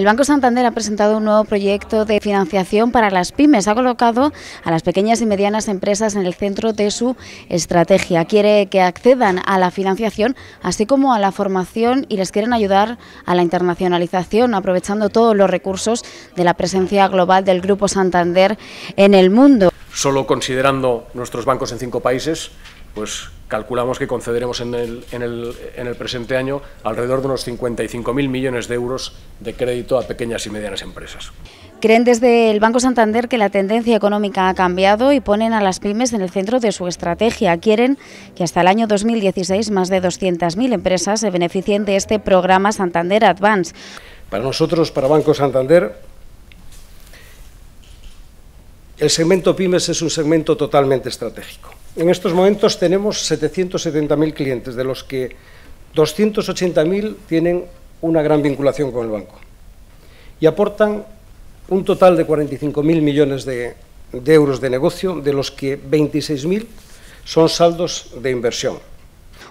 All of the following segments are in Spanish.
El Banco Santander ha presentado un nuevo proyecto de financiación para las pymes. Ha colocado a las pequeñas y medianas empresas en el centro de su estrategia. Quiere que accedan a la financiación, así como a la formación y les quieren ayudar a la internacionalización, aprovechando todos los recursos de la presencia global del Grupo Santander en el mundo. Solo considerando nuestros bancos en cinco países, pues calculamos que concederemos en el, en el, en el presente año alrededor de unos 55.000 millones de euros de crédito a pequeñas y medianas empresas. Creen desde el Banco Santander que la tendencia económica ha cambiado y ponen a las pymes en el centro de su estrategia. Quieren que hasta el año 2016 más de 200.000 empresas se beneficien de este programa Santander Advance. Para nosotros, para Banco Santander, el segmento pymes es un segmento totalmente estratégico. En estos momentos tenemos 770.000 clientes, de los que 280.000 tienen una gran vinculación con el banco y aportan un total de 45.000 millones de, euros de negocio, de los que 26.000 son saldos de inversión.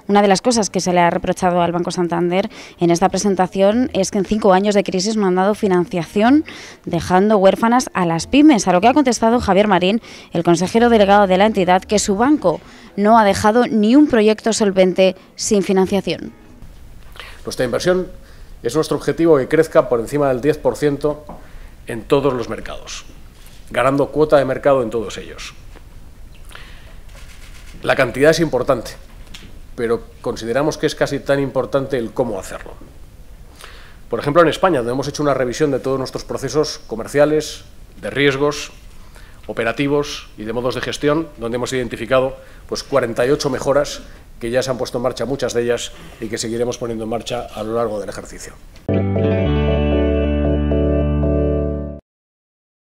Una de las cosas que se le ha reprochado al Banco Santander en esta presentación es que en cinco años de crisis no han dado financiación, dejando huérfanas a las pymes, a lo que ha contestado Javier Marín, el consejero delegado de la entidad, que su banco no ha dejado ni un proyecto solvente sin financiación. Nuestra inversión es nuestro objetivo que crezca por encima del 10% en todos los mercados, ganando cuota de mercado en todos ellos. La cantidad es importante, pero consideramos que es casi tan importante el cómo hacerlo. Por ejemplo, en España, donde hemos hecho una revisión de todos nuestros procesos comerciales, de riesgos, operativos y de modos de gestión, donde hemos identificado pues, 48 mejoras que ya se han puesto en marcha, muchas de ellas, y que seguiremos poniendo en marcha a lo largo del ejercicio.